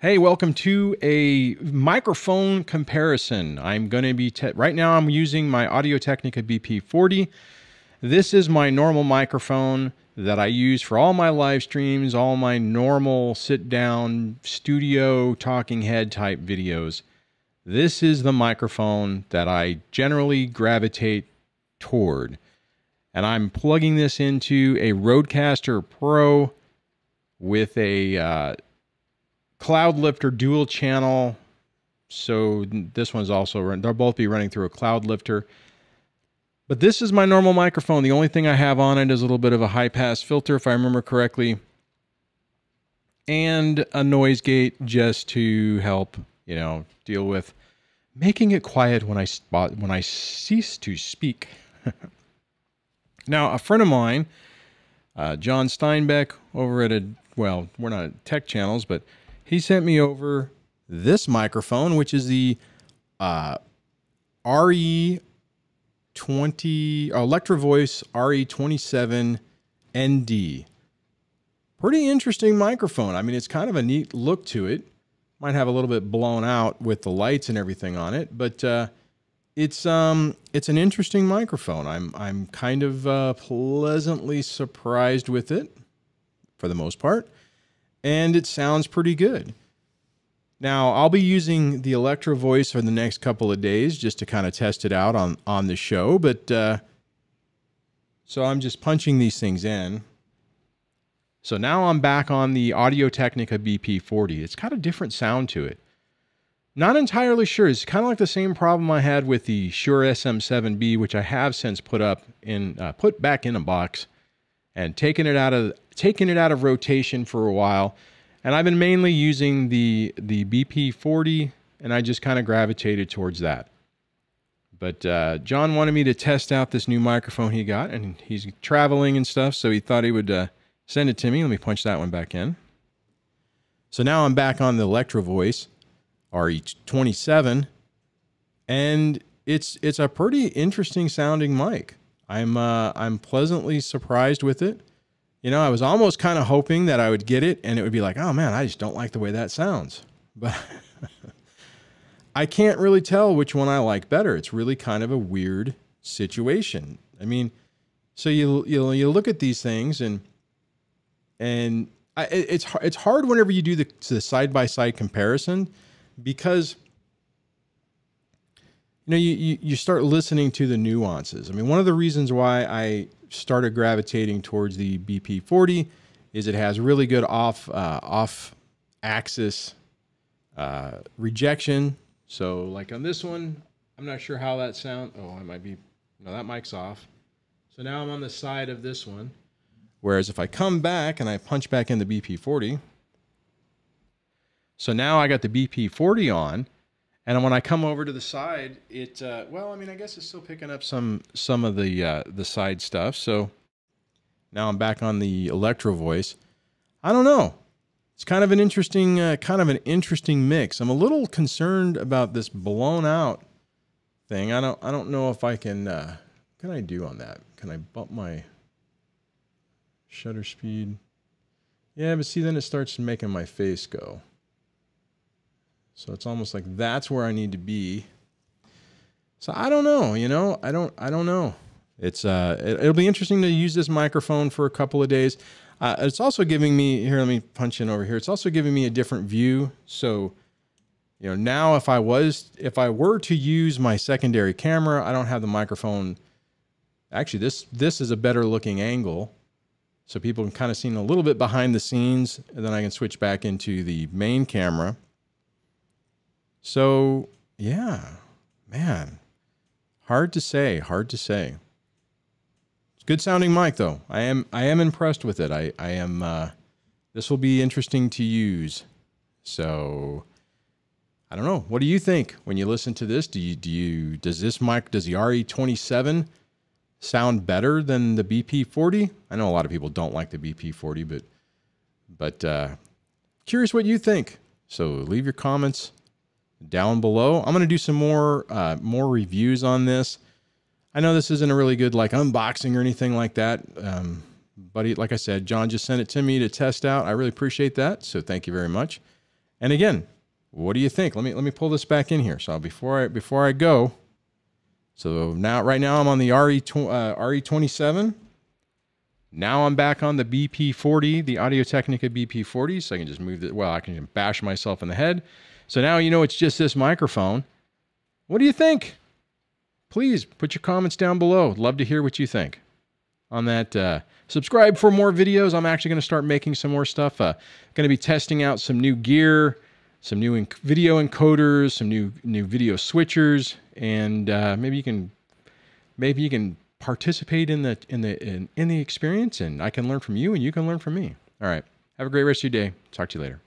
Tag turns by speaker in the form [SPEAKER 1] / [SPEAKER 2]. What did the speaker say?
[SPEAKER 1] Hey, welcome to a microphone comparison. I'm going to be, right now I'm using my Audio Technica BP40. This is my normal microphone that I use for all my live streams, all my normal sit down studio talking head type videos. This is the microphone that I generally gravitate toward. And I'm plugging this into a Rodecaster Pro with a uh, Cloudlifter dual channel. So this one's also run, they'll both be running through a Cloudlifter. But this is my normal microphone. The only thing I have on it is a little bit of a high pass filter, if I remember correctly, and a noise gate just to help, you know, deal with making it quiet when I spot when I cease to speak. now, a friend of mine, uh, John Steinbeck, over at a well, we're not tech channels, but he sent me over this microphone, which is the uh, RE20 uh, Electro Voice RE27 ND. Pretty interesting microphone. I mean, it's kind of a neat look to it. Might have a little bit blown out with the lights and everything on it, but uh, it's um it's an interesting microphone. I'm I'm kind of uh, pleasantly surprised with it for the most part and it sounds pretty good. Now, I'll be using the Electro Voice for the next couple of days just to kind of test it out on, on the show. But uh, so I'm just punching these things in. So now I'm back on the Audio Technica BP40. It's got a different sound to it. Not entirely sure. It's kind of like the same problem I had with the Shure SM7B, which I have since put up in uh, put back in a box and taken it out of taken it out of rotation for a while. And I've been mainly using the the BP40 and I just kind of gravitated towards that. But uh, John wanted me to test out this new microphone he got, and he's traveling and stuff, so he thought he would uh, send it to me. Let me punch that one back in. So now I'm back on the Electro Voice RE27, and it's it's a pretty interesting sounding mic. I'm uh, I'm pleasantly surprised with it. You know, I was almost kind of hoping that I would get it and it would be like, oh man, I just don't like the way that sounds. But I can't really tell which one I like better. It's really kind of a weird situation. I mean, so you you you look at these things and and I, it's it's hard whenever you do the the side by side comparison because you know, you, you, you start listening to the nuances. I mean, one of the reasons why I started gravitating towards the BP40 is it has really good off uh, off axis uh, rejection. So, like on this one, I'm not sure how that sound. Oh, I might be. No, that mic's off. So now I'm on the side of this one. Whereas if I come back and I punch back in the BP40, so now I got the BP40 on and when I come over to the side, it uh, well, I mean, I guess it's still picking up some some of the uh, the side stuff. So now I'm back on the Electro Voice. I don't know. It's kind of an interesting uh, kind of an interesting mix. I'm a little concerned about this blown out thing. I don't I don't know if I can. Uh, can I do on that? Can I bump my shutter speed? Yeah, but see, then it starts making my face go. So it's almost like that's where I need to be. So I don't know, you know, I don't, I don't know. It's, uh, it, will be interesting to use this microphone for a couple of days. Uh, it's also giving me here. Let me punch in over here. It's also giving me a different view. So, you know, now if I was, if I were to use my secondary camera, I don't have the microphone. Actually, this this is a better looking angle, so people can kind of see a little bit behind the scenes, and then I can switch back into the main camera. So, yeah, man, hard to say, hard to say. It's good sounding mic though. I am I am impressed with it. I I am uh this will be interesting to use. So, I don't know. What do you think when you listen to this? Do you do you does this mic does the RE27 sound better than the BP40? I know a lot of people don't like the BP40, but but uh curious what you think. So, leave your comments down below. I'm going to do some more uh, more reviews on this. I know this isn't a really good like unboxing or anything like that. Um, but he, like I said, John just sent it to me to test out. I really appreciate that. So thank you very much. And again, what do you think? Let me let me pull this back in here. So before I before I go, so now right now I'm on the RE uh, RE27. Now I'm back on the BP40, the Audio Technica BP40. So I can just move it. Well, I can bash myself in the head. So now you know it's just this microphone. What do you think? Please put your comments down below. Love to hear what you think on that. Uh, subscribe for more videos. I'm actually going to start making some more stuff. Uh, going to be testing out some new gear, some new enc- video encoders, some new new video switchers, and uh, maybe you can maybe you can participate in the in the in, in the experience, and I can learn from you, and you can learn from me. All right. Have a great rest of your day. Talk to you later.